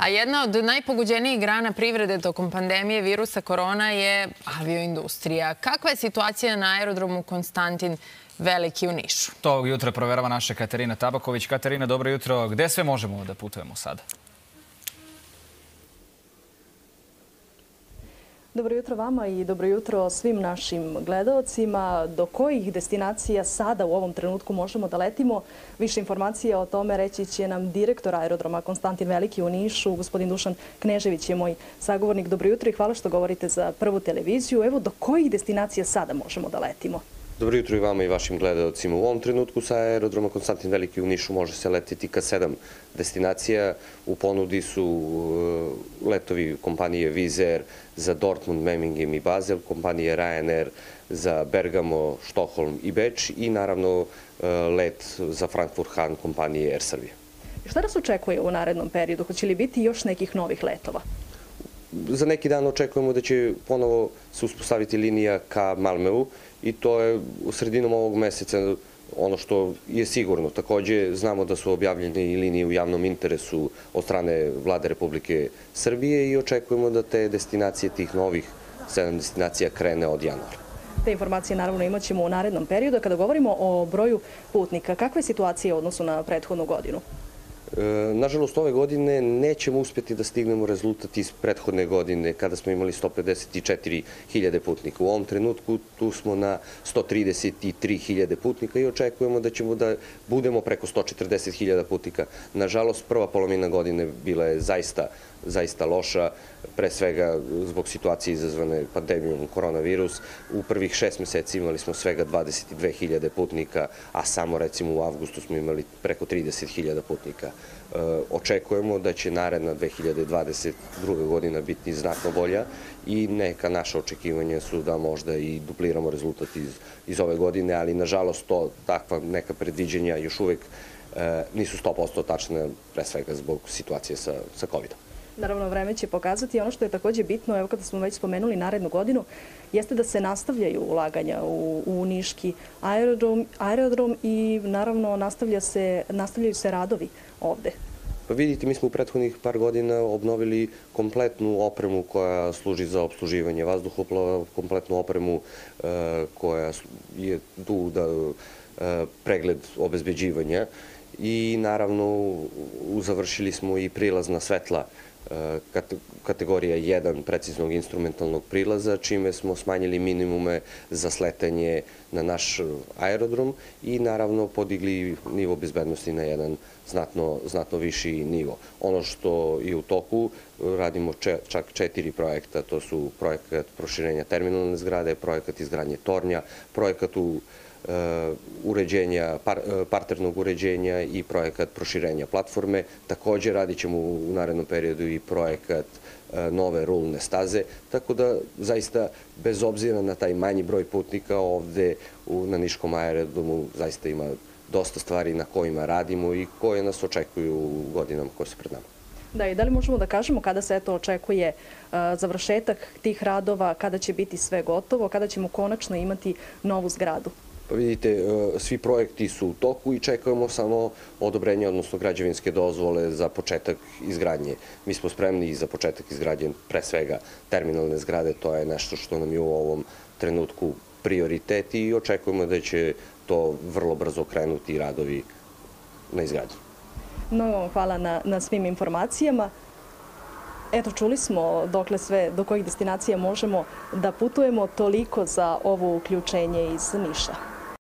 A jedna od najpoguđenijih grana privrede tokom pandemije virusa korona je avioindustrija. Kakva je situacija na aerodromu Konstantin Veliki u Nišu? To jutra proverava naša Katarina Tabaković. Katarina, dobro jutro. Gde sve možemo da putujemo sada? Dobro jutro vama i dobro jutro svim našim gledalcima. Do kojih destinacija sada u ovom trenutku možemo da letimo? Više informacija o tome reći će nam direktor aerodroma Konstantin Veliki u Nišu. Gospodin Dušan Knežević je moj sagovornik. Dobro jutro i hvala što govorite za prvu televiziju. Evo, do kojih destinacija sada možemo da letimo? Dobro jutro i vama i vašim gledalcima. U ovom trenutku sa aerodroma Konstantin Veliki u Nišu može se leteti ka sedam destinacija. U ponudi su uh, letovi kompanije Vizer za Dortmund, Memmingen i Basel, kompanije Ryanair za Bergamo, Štokholm i Beč i naravno uh, let za Frankfurt Han kompanije Air Serbia. Šta nas očekuje u narednom periodu? Hoće li biti još nekih novih letova? Za neki dan očekujemo da će ponovo se uspostaviti linija ka Malmeu i to je u sredinom ovog meseca ono što je sigurno. Takođe, znamo da su objavljene i linije u javnom interesu od strane vlade Republike Srbije i očekujemo da te destinacije, tih novih sedam destinacija, krene od januara. Te informacije naravno imat ćemo u narednom periodu. Kada govorimo o broju putnika, kakva je situacija u odnosu na prethodnu godinu? Nažalost, ove godine nećemo uspjeti da stignemo rezultat iz prethodne godine kada smo imali 154.000 putnika. U ovom trenutku tu smo na 133.000 putnika i očekujemo da ćemo da budemo preko 140.000 putnika. Nažalost, prva polovina godine bila je zaista zaista loša, pre svega zbog situacije izazvane pandemijom koronavirus. U prvih šest meseci imali smo svega 22.000 putnika, a samo recimo u avgustu smo imali preko 30.000 putnika. E, očekujemo da će naredna 2022. godina biti znatno bolja i neka naša očekivanja su da možda i dupliramo rezultat iz, iz ove godine, ali nažalost to takva neka predviđenja još uvek e, nisu 100% tačne, pre svega zbog situacije sa, sa COVID-om. Naravno, vreme će pokazati. Ono što je takođe bitno, evo kada smo već spomenuli narednu godinu, jeste da se nastavljaju ulaganja u, u Niški aerodrom, aerodrom i naravno nastavlja se, nastavljaju se radovi ovde. Pa vidite, mi smo u prethodnih par godina obnovili kompletnu opremu koja služi za obsluživanje vazduhoplova, kompletnu opremu e, koja je tu da e, pregled obezbeđivanja i naravno završili smo i prilazna svetla kategorija 1 preciznog instrumentalnog prilaza, čime smo smanjili minimume za sletanje na naš aerodrom i naravno podigli nivo bezbednosti na jedan znatno, znatno viši nivo. Ono što je u toku, radimo čak četiri projekta, to su projekat proširenja terminalne zgrade, projekat izgradnje tornja, projekat u uređenja, par, uh, parternog uređenja i projekat proširenja platforme. Takođe radit ćemo u narednom periodu i projekat uh, nove rulne staze, tako da zaista bez obzira na taj manji broj putnika ovde na Niškom aerodomu zaista ima dosta stvari na kojima radimo i koje nas očekuju u godinama koje su pred nama. Da, i da li možemo da kažemo kada se eto očekuje završetak tih radova, kada će biti sve gotovo, kada ćemo konačno imati novu zgradu? Pa vidite, e, svi projekti su u toku i čekamo samo odobrenje, odnosno građevinske dozvole za početak izgradnje. Mi smo spremni i za početak izgradnje pre svega terminalne zgrade, to je nešto što nam je u ovom trenutku prioritet i očekujemo da će to vrlo brzo krenuti radovi na izgradnju. Mnogo vam hvala na, na svim informacijama. Eto, čuli smo dokle sve, do kojih destinacija možemo da putujemo, toliko za ovo uključenje iz Niša.